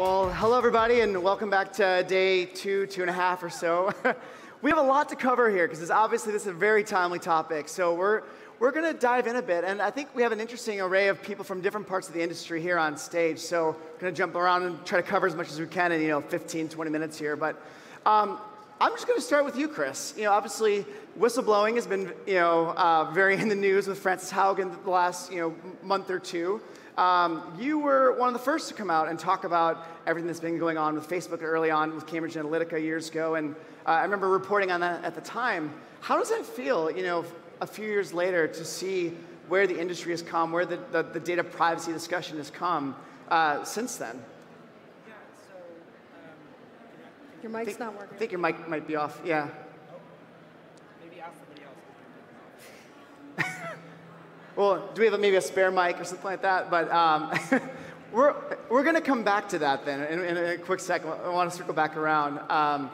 Well, hello everybody, and welcome back to day two, two and a half or so. we have a lot to cover here because obviously this is a very timely topic. So we're we're going to dive in a bit, and I think we have an interesting array of people from different parts of the industry here on stage. So we're going to jump around and try to cover as much as we can in you know 15, 20 minutes here. But um, I'm just going to start with you, Chris. You know, obviously, whistleblowing has been, you know, uh, very in the news with Frances Haugen the last, you know, month or two. Um, you were one of the first to come out and talk about everything that's been going on with Facebook early on with Cambridge Analytica years ago, and uh, I remember reporting on that at the time. How does that feel, you know, a few years later to see where the industry has come, where the, the, the data privacy discussion has come uh, since then? Yeah, so, um, Your mic's think, not working. I think your mic might be off, yeah. maybe ask somebody else. Well, do we have maybe a spare mic or something like that? But um, we're, we're going to come back to that then in, in, a quick second. I want to circle back around. Um,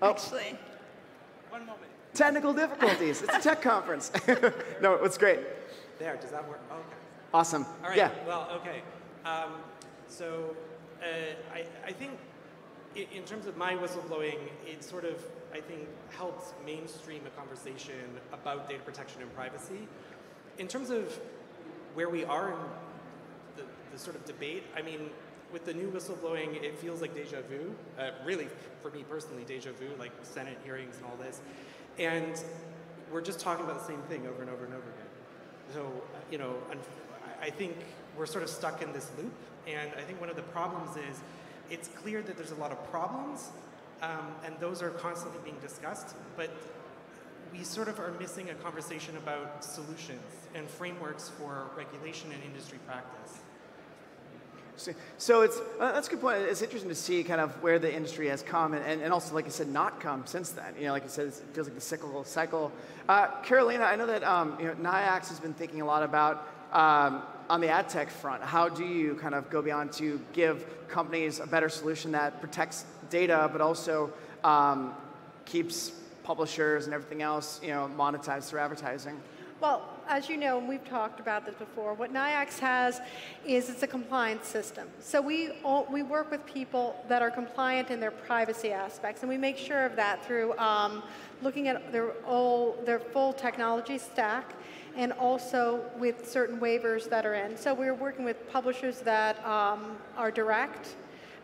oh, Actually, One moment. technical difficulties. It's a tech conference. no, it's great. There, does that work? Oh, okay. Awesome. All right, Yeah. well, okay. Um, so uh, I, I think in, in terms of my whistleblowing, it sort of, I think, helps mainstream a conversation about data protection and privacy. In terms of where we are in the, the sort of debate, I mean, with the new whistleblowing, it feels like deja vu. Uh, really, for me personally, deja vu, like Senate hearings and all this. And we're just talking about the same thing over and over and over again. So, uh, you know, I think we're sort of stuck in this loop. And I think one of the problems is it's clear that there's a lot of problems, um, and those are constantly being discussed, but we sort of are missing a conversation about solutions and frameworks for regulation and industry practice. So- So it's, uh, that's a good point. It's interesting to see kind of where the industry has come and, and, and also, like I said, not come since then. You know, like I said, it feels like the cyclical cycle. Uh, Carolina, I know that um, you know, NYIAX has been thinking a lot about um, on the ad tech front. How do you kind of go beyond to give companies a better solution that protects data, but also um, keeps publishers and everything else, you know, monetized through advertising? well, as you know, and we've talked about this before, what NYIAX has is it's a compliance system. So we, all, we work with people that are compliant in their privacy aspects, and we make sure of that through um, looking at their, all, their full technology stack and also with certain waivers that are in. So we're working with publishers that um, are direct,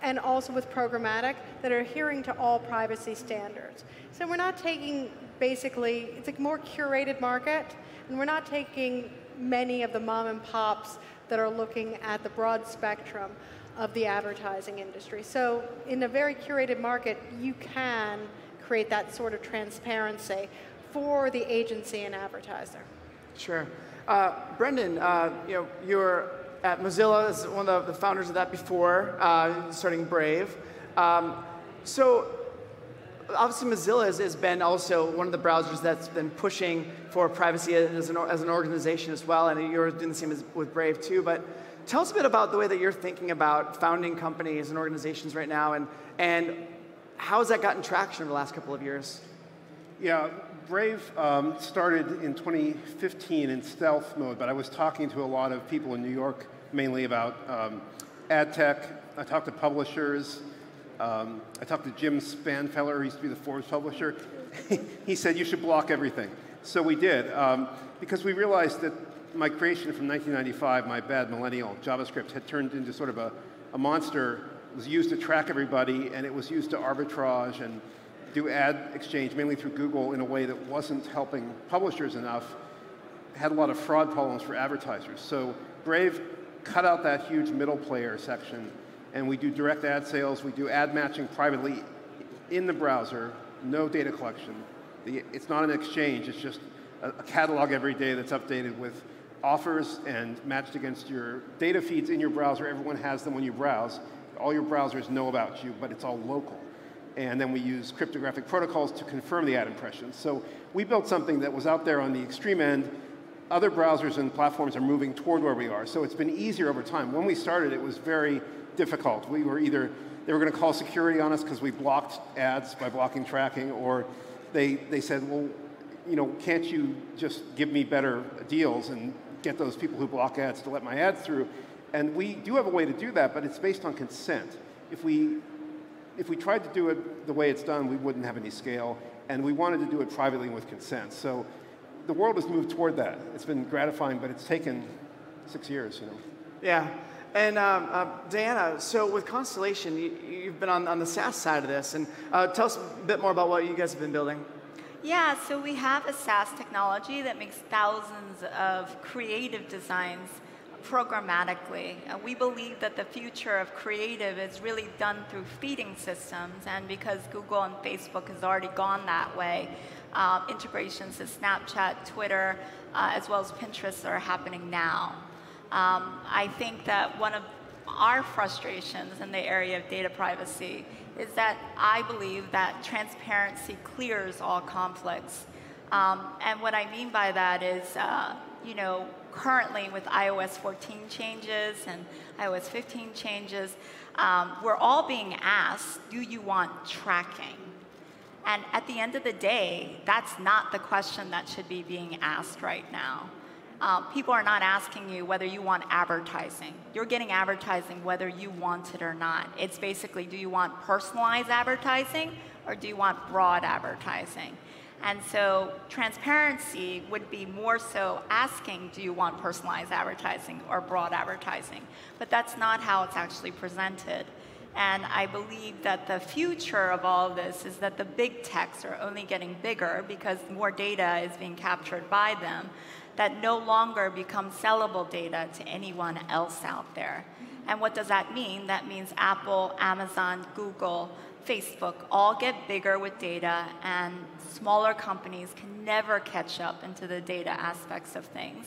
and also with programmatic that are adhering to all privacy standards. So we're not taking basically, it's a more curated market, and we're not taking many of the mom and pops that are looking at the broad spectrum of the advertising industry. So in a very curated market, you can create that sort of transparency for the agency and advertiser. Sure. Uh, Brendan, uh, you know, you're at Mozilla as one of the founders of that before, uh, starting Brave. Um, so obviously Mozilla has, has been also one of the browsers that's been pushing for privacy as an, as an organization as well, and you're doing the same as, with Brave too. But tell us a bit about the way that you're thinking about founding companies and organizations right now, and, and how has that gotten traction over the last couple of years? Yeah, Brave um, started in 2015 in stealth mode, but I was talking to a lot of people in New York, mainly about um, ad tech. I talked to publishers. Um, I talked to Jim Spanfeller, who used to be the Forbes publisher. he said, you should block everything. So we did, um, because we realized that my creation from 1995, my bad millennial JavaScript, had turned into sort of a, a monster. It was used to track everybody, and it was used to arbitrage and do ad exchange mainly through Google in a way that wasn't helping publishers enough, had a lot of fraud problems for advertisers. So Brave cut out that huge middle player section, and we do direct ad sales, we do ad matching privately in the browser, no data collection. It's not an exchange, it's just a catalog every day that's updated with offers and matched against your data feeds in your browser. Everyone has them when you browse. All your browsers know about you, but it's all local and then we use cryptographic protocols to confirm the ad impressions. So we built something that was out there on the extreme end. Other browsers and platforms are moving toward where we are, so it's been easier over time. When we started, it was very difficult. We were either, they were going to call security on us because we blocked ads by blocking tracking, or they, they said, well, you know, can't you just give me better deals and get those people who block ads to let my ads through? And we do have a way to do that, but it's based on consent. If we, if we tried to do it the way it's done, we wouldn't have any scale, and we wanted to do it privately with consent. So the world has moved toward that. It's been gratifying, but it's taken six years, you know. Yeah. And um, uh, Diana, so with Constellation, you, have been on, on the SaaS side of this, and uh, tell us a bit more about what you guys have been building. Yeah, so we have a SaaS technology that makes thousands of creative designs programmatically. Uh, we believe that the future of creative is really done through feeding systems, and because Google and Facebook has already gone that way, uh, integrations to Snapchat, Twitter, uh, as well as Pinterest are happening now. Um, I think that one of our frustrations in the area of data privacy is that I believe that transparency clears all conflicts. Um, and what I mean by that is, uh, you know, currently with iOS 14 changes and iOS 15 changes, um, we're all being asked, do you want tracking? And at the end of the day, that's not the question that should be being asked right now. Uh, people are not asking you whether you want advertising. You're getting advertising whether you want it or not. It's basically, do you want personalized advertising or do you want broad advertising? And so transparency would be more so asking, do you want personalized advertising or broad advertising? But that's not how it's actually presented. And I believe that the future of all of this is that the big techs are only getting bigger because more data is being captured by them that no longer becomes sellable data to anyone else out there. And what does that mean? That means Apple, Amazon, Google, Facebook all get bigger with data, and smaller companies can never catch up into the data aspects of things.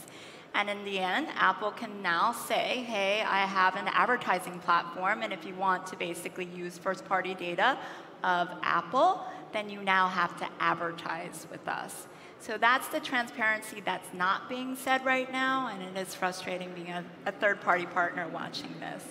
And in the end, Apple can now say, hey, I have an advertising platform, and if you want to basically use first party data of Apple, then you now have to advertise with us. So that's the transparency that's not being said right now, and it is frustrating being a, a third party partner watching this.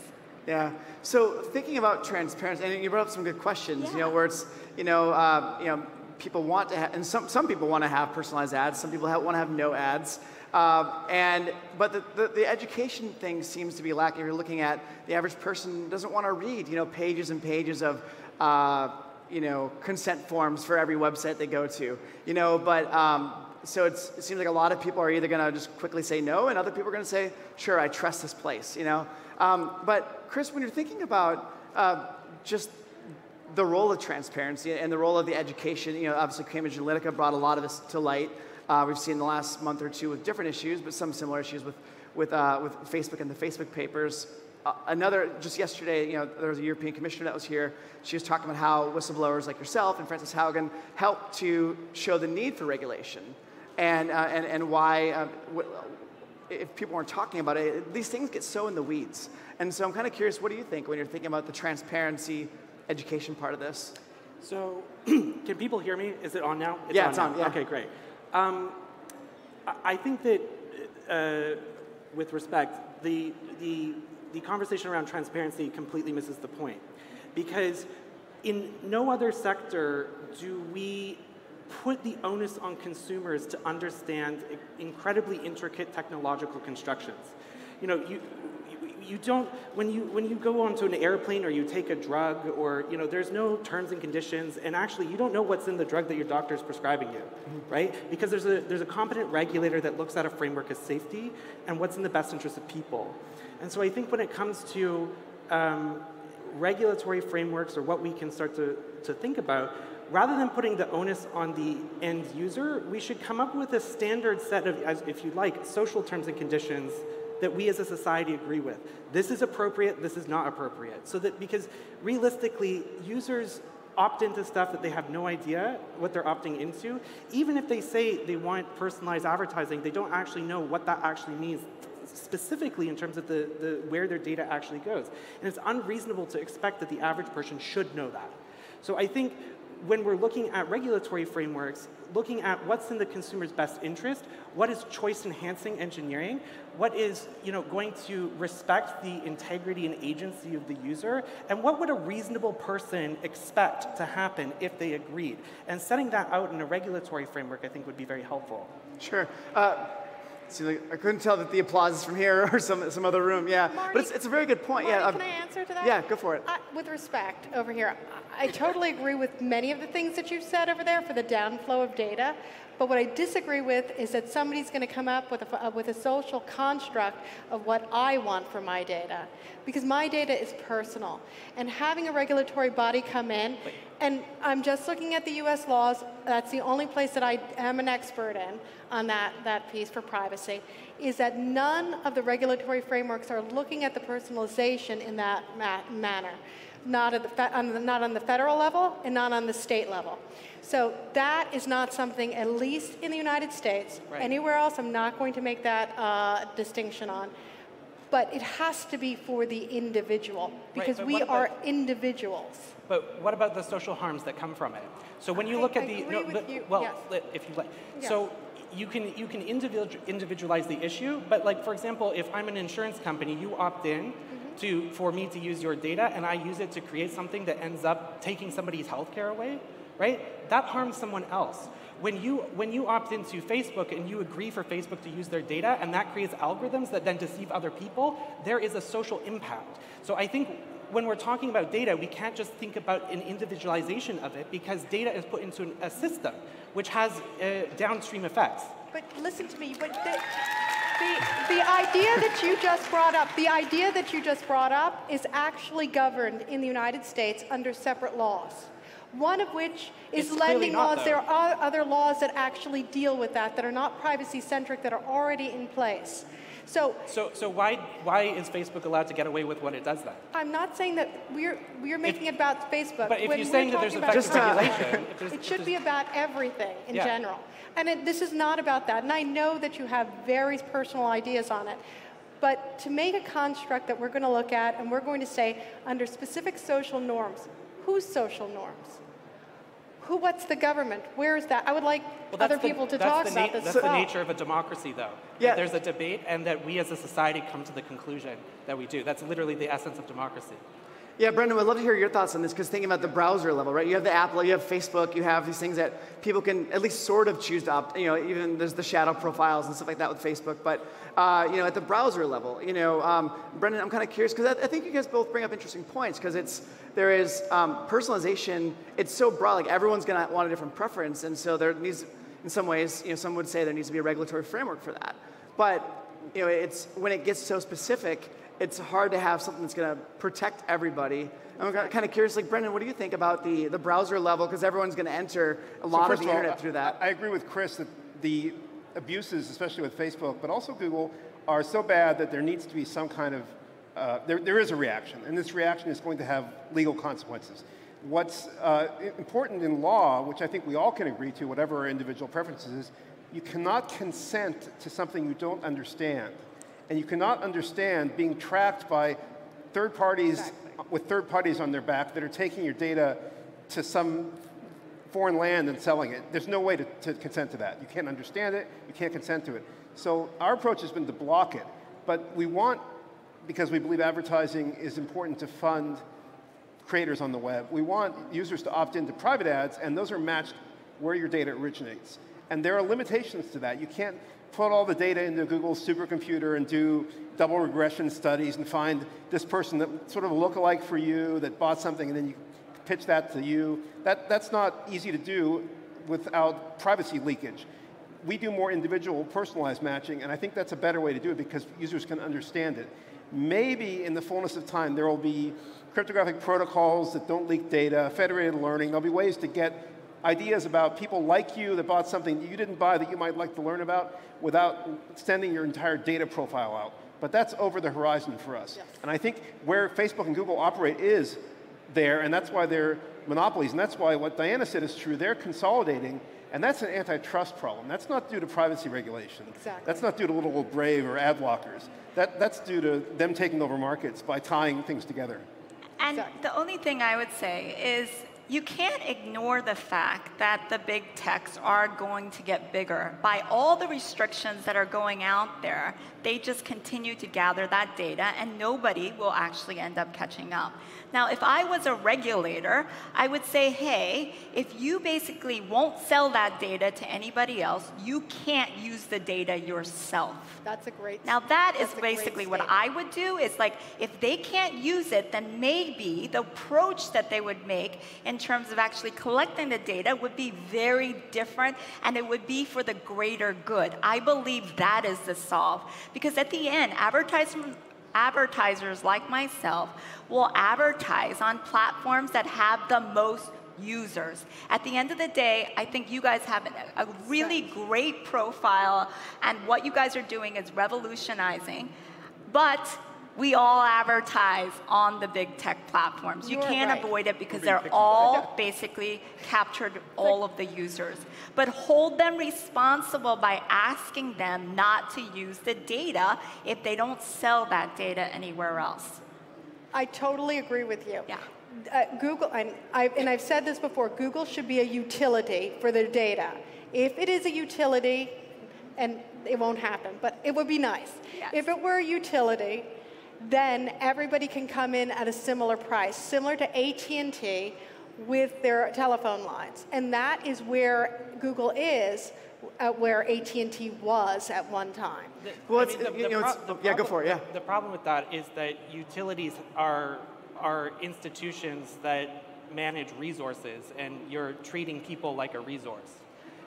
Yeah. So thinking about transparency, and you brought up some good questions. Yeah. You know, where it's you know, uh, you know, people want to have, and some some people want to have personalized ads. Some people have, want to have no ads. Um, and but the, the, the, education thing seems to be lacking. If you're looking at the average person doesn't want to read, you know, pages and pages of. Uh, you know, consent forms for every website they go to, you know, but um, so it seems like a lot of people are either going to just quickly say no, and other people are going to say, sure, I trust this place, you know. Um, but Chris, when you're thinking about uh, just the role of transparency and the role of the education, you know, obviously Cambridge Analytica brought a lot of this to light. Uh, we've seen the last month or two with different issues, but some similar issues with, with, uh, with Facebook and the Facebook papers. Uh, another, just yesterday, you know, there was a European commissioner that was here. She was talking about how whistleblowers like yourself and Frances Haugen help to show the need for regulation and, uh, and, and why, uh, if people aren't talking about it, these things get so in the weeds. And so I'm kind of curious, what do you think when you're thinking about the transparency education part of this? So, can people hear me? Is it on now? It's yeah, on it's on. Yeah. Okay, great. Um, I think that, uh, with respect, the, the, the conversation around transparency completely misses the point. Because in no other sector do we put the onus on consumers to understand incredibly intricate technological constructions. You know, you, you don't when you when you go onto an airplane or you take a drug or you know there's no terms and conditions and actually you don't know what's in the drug that your doctor is prescribing you mm-hmm. right because there's a there's a competent regulator that looks at a framework of safety and what's in the best interest of people and so i think when it comes to um, regulatory frameworks or what we can start to, to think about rather than putting the onus on the end user, we should come up with a standard set of, if you like, social terms and conditions that we as a society agree with. This is appropriate, this is not appropriate. So that, because realistically, users opt into stuff that they have no idea what they're opting into. Even if they say they want personalized advertising, they don't actually know what that actually means specifically in terms of the, the, where their data actually goes. And it's unreasonable to expect that the average person should know that. So I think when we're looking at regulatory frameworks, looking at what's in the consumer's best interest, what is choice enhancing engineering, what is you know, going to respect the integrity and agency of the user, and what would a reasonable person expect to happen if they agreed. And setting that out in a regulatory framework, I think, would be very helpful. Sure. Uh, See, like, I couldn't tell that the applause is from here or some, some other room. Yeah, Marty, but it's, it's a very good point. Marty, yeah, can I answer to that? Yeah, go for it. I, with respect, over here, I, I totally agree with many of the things that you've said over there for the downflow of data. But what I disagree with is that somebody's going to come up with a, uh, with a social construct of what I want for my data. Because my data is personal. And having a regulatory body come in, and I'm just looking at the US laws, that's the only place that I am an expert in on that, that piece for privacy, is that none of the regulatory frameworks are looking at the personalization in that ma manner. Not, at the on the, not on the federal level and not on the state level. So that is not something, at least in the United States, Right. anywhere else, I'm not going to make that uh, distinction on. But it has to be for the individual because but we what are individuals. But what about the social harms that come from it? So when you I look at the agree with but, you, well, yes. if you like, Yes. so you can you can individu- individualize the issue, but like for example, if I'm an insurance company, you opt in Mm-hmm. to for me to use your data, and I use it to create something that ends up taking somebody's healthcare away, right? That harms someone else. When you when you opt into Facebook and you agree for Facebook to use their data, and that creates algorithms that then deceive other people, there is a social impact. So I think when we're talking about data, we can't just think about an individualization of it because data is put into an, a system which has uh, downstream effects. But listen to me, but the, the, the idea that you just brought up, the idea that you just brought up is actually governed in the United States under separate laws. One of which is It's lending not, laws. though. There are other laws that actually deal with that, that are not privacy centric, that are already in place. So So, so why, why is Facebook allowed to get away with what it does then? I'm not saying that we're, we're making it about Facebook. But if When you're saying that there's effective Just, uh, regulation, if there's, It if should be about everything in Yeah. general. And it, this is not about that. And I know that you have very personal ideas on it. But to make a construct that we're going to look at and we're going to say under specific social norms, whose social norms? Who, what's the government? Where is that? I would like Well, other the- people to that's talk the about na- this That's as the nature of a democracy, though. Yeah. That There's a debate, and that we as a society come to the conclusion that we do. That's literally the essence of democracy. Yeah, Brendan, I'd love to hear your thoughts on this because thinking about the browser level, right? You have the Apple, you have Facebook, you have these things that people can at least sort of choose to opt. You know, even there's the shadow profiles and stuff like that with Facebook. But uh, you know, at the browser level, you know, um, Brendan, I'm kind of curious because I, I think you guys both bring up interesting points because it's there is um, personalization. It's so broad, like everyone's going to want a different preference, and so there needs, in some ways, you know, some would say there needs to be a regulatory framework for that. But you know, it's when it gets so specific, it's hard to have something that's going to protect everybody. I'm kind of curious, like Brendan, what do you think about the, the browser level? Because everyone's going to enter a So lot of first the all, internet through that. I, I agree with Chris that the abuses, especially with Facebook, but also Google, are so bad that there needs to be some kind of, uh, there, there is a reaction, and this reaction is going to have legal consequences. What's uh, important in law, which I think we all can agree to, whatever our individual preferences is, you cannot consent to something you don't understand. And you cannot understand being tracked by third parties with third parties on their back that are taking your data to some foreign land and selling it. There's no way to, to consent to that. You can't understand it, you can't consent to it. So our approach has been to block it. But we want, because we believe advertising is important to fund creators on the web, we want users to opt into private ads, and those are matched where your data originates. And there are limitations to that. You can't put all the data into Google's supercomputer and do double regression studies and find this person that sort of look alike for you that bought something and then you pitch that to you. That, that's not easy to do without privacy leakage. We do more individual personalized matching, and I think that's a better way to do it because users can understand it. Maybe in the fullness of time, there will be cryptographic protocols that don't leak data, federated learning. There'll be ways to get ideas about people like you that bought something you didn't buy that you might like to learn about without sending your entire data profile out. But that's over the horizon for us. And I think where Facebook and Google operate is there, and that's why they're monopolies. And that's why what Diana said is true. They're consolidating, and that's an antitrust problem. That's not due to privacy regulation. Exactly. That's not due to little old Brave or ad blockers. That, that's due to them taking over markets by tying things together. And Exactly. the only thing I would say is you can't ignore the fact that the big techs are going to get bigger. By all the restrictions that are going out there, they just continue to gather that data and nobody will actually end up catching up. Now, if I was a regulator, I would say, hey, if you basically won't sell that data to anybody else, you can't use the data yourself. That's a great Now that is basically what I would do is like if they can't use it, then maybe the approach that they would make in terms of actually collecting the data would be very different and it would be for the greater good. I believe that is the solve. Because at the end, advertisers advertisers like myself will advertise on platforms that have the most users. At the end of the day, I think you guys have a really great profile, and what you guys are doing is revolutionizing. But we all advertise on the big tech platforms. You You're can't right. avoid it because they're all basically captured all of the users. But hold them responsible by asking them not to use the data if they don't sell that data anywhere else. I totally agree with you. Yeah. Uh, Google, and, I, and I've said this before, Google should be a utility for their data. If it is a utility, and it won't happen, but it would be nice. Yes. If it were a utility, then everybody can come in at a similar price, similar to AT&T with their telephone lines. And that is where Google is, uh, where AT&T was at one time. The- Well, I mean, the- you the know, pro- the yeah, go problem- for it, yeah. The problem with that is that utilities are, are institutions that manage resources, and you're treating people like a resource.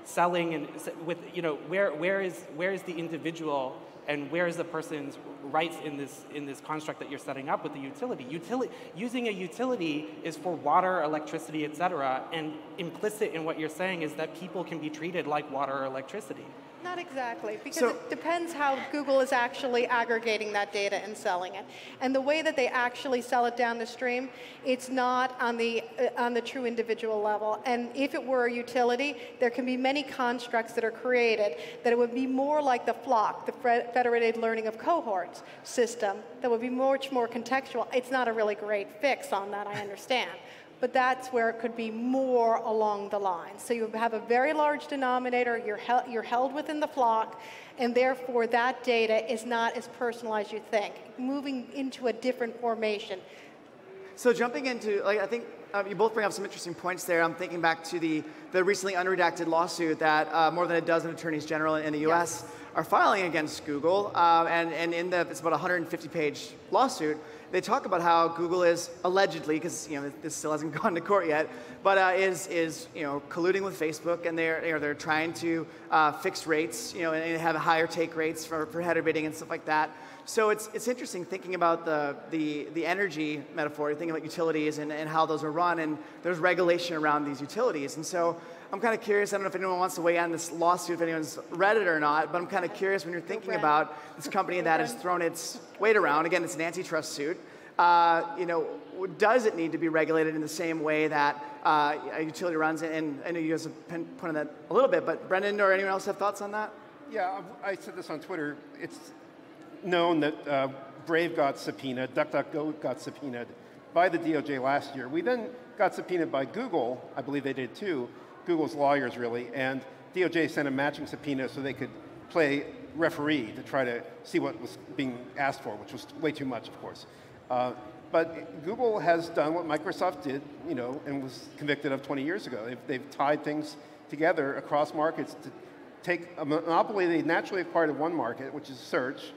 Selling and with, you know, where, where, is, where is the individual and where is the person's rights in this, in this construct that you're setting up with the utility? Utili- using a utility is for water, electricity, et cetera, and implicit in what you're saying is that people can be treated like water or electricity. Not exactly, because So- it depends how Google is actually aggregating that data and selling it. And the way that they actually sell it down the stream, it's not on the, uh, on the true individual level. And if it were a utility, there can be many constructs that are created that it would be more like the FLoC, the Federated Learning of Cohorts system, that would be much more contextual. It's not a really great fix on that, I understand but that's where it could be more along the line. So you have a very large denominator, you're, hel- you're held within the FLoC, and therefore that data is not as personalized as you think, moving into a different formation. So jumping into, like, I think um, you both bring up some interesting points there. I'm thinking back to the, the recently unredacted lawsuit that uh, more than a dozen attorneys general in the U.S. are filing against Google, uh, and, and in the it's about 150-page lawsuit. They talk about how Google is allegedly, because you know this still hasn't gone to court yet, but uh, is is you know colluding with Facebook, and they're you know, they're trying to uh, fix rates, you know, and have higher take rates for, for header bidding and stuff like that. So it's, it's interesting thinking about the, the, the energy metaphor, thinking about utilities and, and how those are run, and there's regulation around these utilities. And so I'm kind of curious, I don't know if anyone wants to weigh in on this lawsuit, if anyone's read it or not, but I'm kind of curious when you're thinking about this company that has thrown its weight around, again, it's an antitrust suit, uh, you know, does it need to be regulated in the same way that uh, a utility runs? And I know you guys have pin- pointed that a little bit, but Brendan or anyone else have thoughts on that? Yeah, I I said this on Twitter. It's known that uh, Brave got subpoenaed, DuckDuckGo got subpoenaed by the DOJ last year. We then got subpoenaed by Google, I believe they did too, Google's lawyers really, and DOJ sent a matching subpoena so they could play referee to try to see what was being asked for, which was way too much, of course. Uh, but Google has done what Microsoft did, you know, and was convicted of 20 years ago. They've, they've tied things together across markets to take a monopoly they naturally acquired in one market, which is search,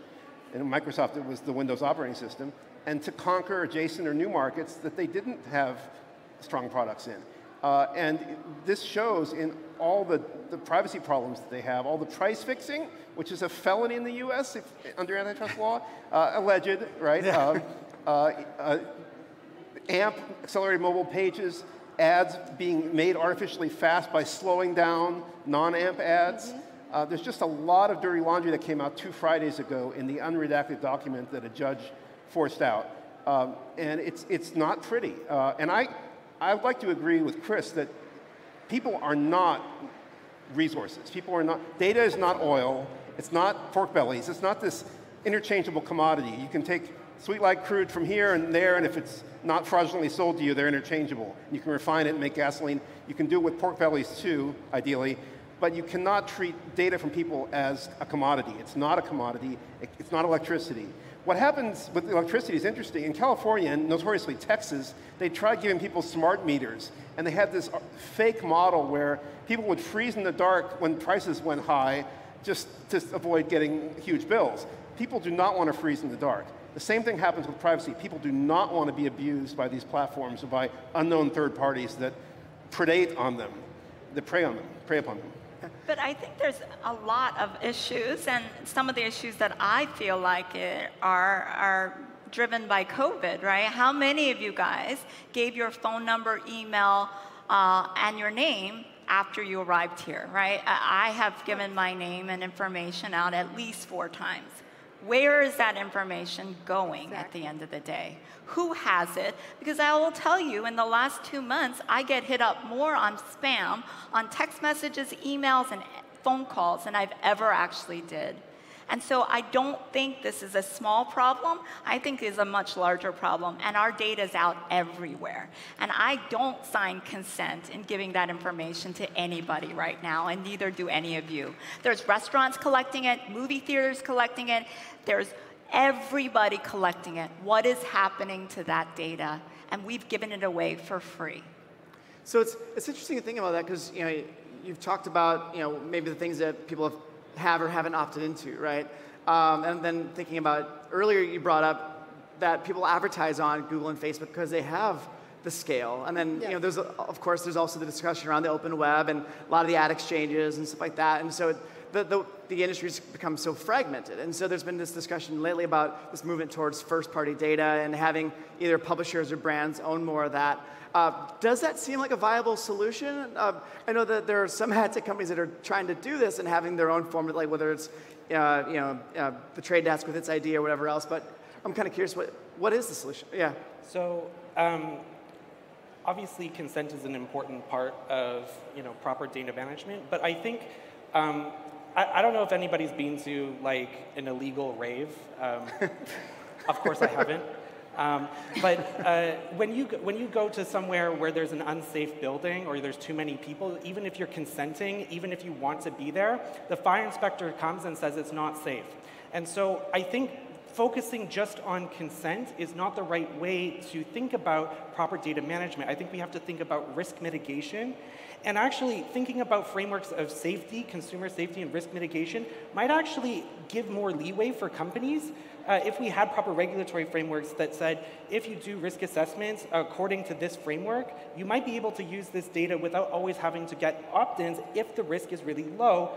and Microsoft it was the Windows operating system, and to conquer adjacent or new markets that they didn't have strong products in. Uh, and this shows in all the, the privacy problems that they have, all the price fixing, which is a felony in the US if, under antitrust law, uh, alleged, right? Um, uh, uh, AMP, accelerated mobile pages, ads being made artificially fast by slowing down non-AMP ads. Uh, there's just a lot of dirty laundry that came out two Fridays ago in the unredacted document that a judge forced out. Um, and it's, it's not pretty. Uh, and I, I would like to agree with Chris that people are not resources. People are not, data is not oil. It's not pork bellies. It's not this interchangeable commodity. You can take sweet light crude from here and there, and if it's not fraudulently sold to you, they're interchangeable. You can refine it and make gasoline. You can do it with pork bellies too, ideally, but you cannot treat data from people as a commodity. It's not a commodity, it's not electricity. What happens with electricity is interesting. In California, and notoriously Texas, they tried giving people smart meters, and they had this uh, fake model where people would freeze in the dark when prices went high just to avoid getting huge bills. People do not want to freeze in the dark. The same thing happens with privacy. People do not want to be abused by these platforms or by unknown third parties that predate on them, that prey on them, prey upon them. But I think there's a lot of issues, and some of the issues that I feel like are, are driven by COVID, right? How many of you guys gave your phone number, email, uh, and your name after you arrived here, right? I have given my name and information out at least four times. Where is that information going exactly. at the end of the day? Who has it? Because I will tell you, in the last two months, I get hit up more on spam, on text messages, emails, and phone calls than I've ever actually did. And so I don't think this is a small problem. I think it's a much larger problem. And our data is out everywhere. And I don't sign consent in giving that information to anybody right now, and neither do any of you. There's restaurants collecting it, movie theaters collecting it, there's everybody collecting it. What is happening to that data? And we've given it away for free. So it's, it's interesting to think about that because you know, you've talked about you know, maybe the things that people have have or haven't opted into, right? Um, and then thinking about earlier, you brought up that people advertise on Google and Facebook because they have the scale. And then, yeah. you know, there's, of course, there's also the discussion around the open web and a lot of the ad exchanges and stuff like that. And so the, the, the industry's become so fragmented. And so there's been this discussion lately about this movement towards first party data and having either publishers or brands own more of that. Uh, does that seem like a viable solution? Uh, I know that there are some ad tech companies that are trying to do this and having their own form, like whether it's uh, you know uh, the trade desk with its ID or whatever else. But I'm kind of curious, what what is the solution? Yeah. So. Um, obviously, consent is an important part of you know proper data management, but I think um, I, I, don't know if anybody's been to like an illegal rave. Um, of course, I haven't. Um, but uh, when, you, when you go to somewhere where there's an unsafe building or there's too many people, even if you're consenting, even if you want to be there, the fire inspector comes and says it's not safe. And so I think focusing just on consent is not the right way to think about proper data management. I think we have to think about risk mitigation. And actually, thinking about frameworks of safety, consumer safety, and risk mitigation might actually give more leeway for companies uh, if we had proper regulatory frameworks that said if you do risk assessments according to this framework, you might be able to use this data without always having to get opt ins if the risk is really low,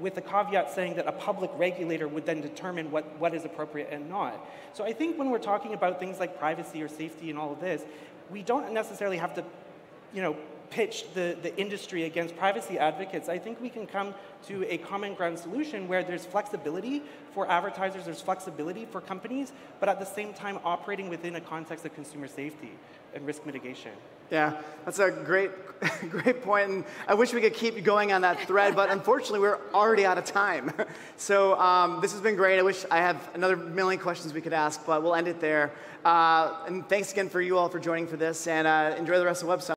with the caveat saying that a public regulator would then determine what, what is appropriate and not. So I think when we're talking about things like privacy or safety and all of this, we don't necessarily have to you know, pitch the, the industry against privacy advocates, I think we can come to a common ground solution where there's flexibility for advertisers, there's flexibility for companies, but at the same time operating within a context of consumer safety and risk mitigation. Yeah, that's a great, great point. And I wish we could keep going on that thread, but unfortunately, we're already out of time. So um, this has been great. I wish I have another million questions we could ask, but we'll end it there. Uh, and thanks again for you all for joining for this, and uh, enjoy the rest of the Web Summit.